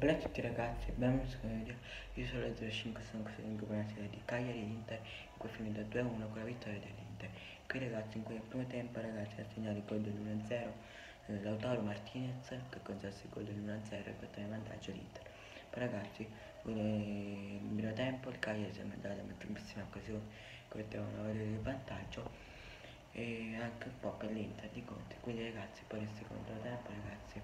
bella a tutti ragazzi, benvenuti su questo video. Io sono il 05 sono qui in combinazione di Cagliari e Inter, in cui è finito 2-1 con la vittoria dell'Inter. Qui ragazzi, in cui nel primo tempo ragazzi ha segnato il gol dell'1-0 eh, Lautaro Martinez che ha concesso il gol dell'1-0 e portato in vantaggio l'Inter. Poi ragazzi, nel primo tempo il Cagliari si è mandato a moltissime occasioni che mettevano avere il vantaggio e anche un po' per l'Inter di Conte. Quindi ragazzi, poi nel secondo tempo ragazzi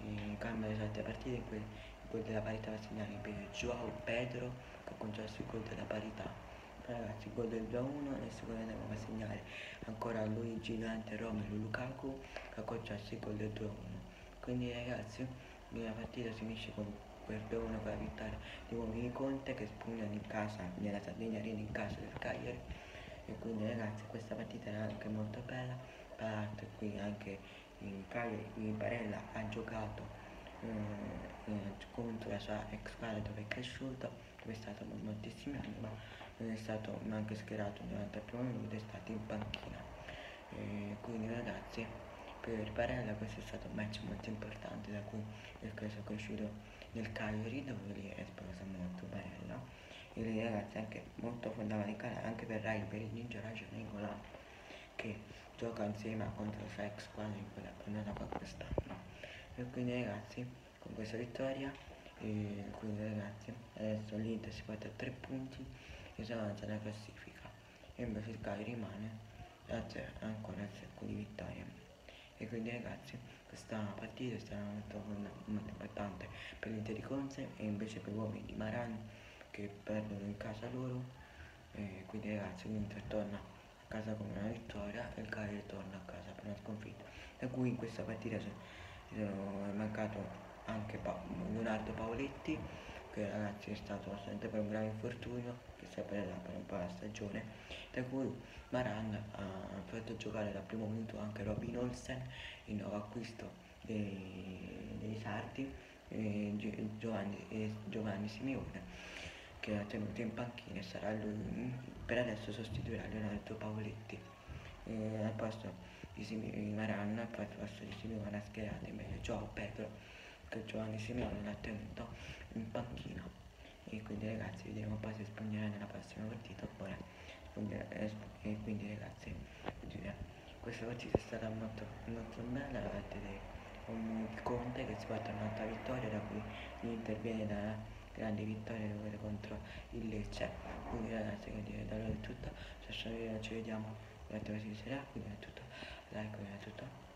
in delle altre partite in cui gol della parità va a segnare invece Joao Pedro che ha concesso il gol della parità. Ragazzi il gol del 2-1 nel secondo tempo va a segnare? Ancora lui gigante Romelu Lukaku che ha concesso il gol del 2-1 quindi ragazzi la partita si finisce con quel 2-1 con la vittoria di uomini Conte che spugnano in casa nella Sardegna Arena in casa del Cagliari. E quindi ragazzi questa partita era anche molto bella. L'altro qui anche in Cagliari in Barella ha giocato contro la sua ex squadra dove è cresciuto dove è stato moltissimi anni ma non è stato neanche schierato durante il primo minuto è stato in panchina. E quindi ragazzi per Barella questo è stato un match molto importante da cui il è cresciuto nel Cagliari dove lì è esplosa molto Barella e lì ragazzi anche molto fondamentale anche per Rai per il Ninja Raggio Nicola che gioca insieme contro la sua ex squadra in quella qua quest'anno e quindi ragazzi con questa vittoria e quindi ragazzi adesso l'Inter si porta a tre punti e si avanza nella classifica. E invece il Cagliari rimane grazie ancora al secco di vittoria. E quindi ragazzi questa partita è stata molto, molto importante per l'Inter di Conte e invece per gli uomini di Maran che perdono in casa loro. E quindi ragazzi l'Inter torna a casa con una vittoria e il Cagliari torna a casa per una sconfitta. Da cui in questa partita è mancato anche pa Leonardo Paoletti che ragazzi è stato assente per un grave infortunio che si è perso per un po' la stagione da cui Maran ha fatto giocare dal primo minuto anche Robin Olsen il nuovo acquisto dei, dei sardi e Giovanni, e Giovanni Simeone che ha tenuto in panchina e sarà lui per adesso sostituirà Leonardo Paoletti. E al posto di Simeone Maranno al posto di Simeone ha schierato invece Joao Pedro che Giovanni Simeone l'ha tenuto in panchina. E quindi ragazzi vedremo poi se espugnerà nella prossima partita oppure e quindi ragazzi questa partita è stata molto, molto bella da parte di Conte che si porta un'altra vittoria da cui interviene da grandi vittorie contro il Lecce. Quindi ragazzi che dire da allora è tutto ci vediamo la sera quindi è like è tutto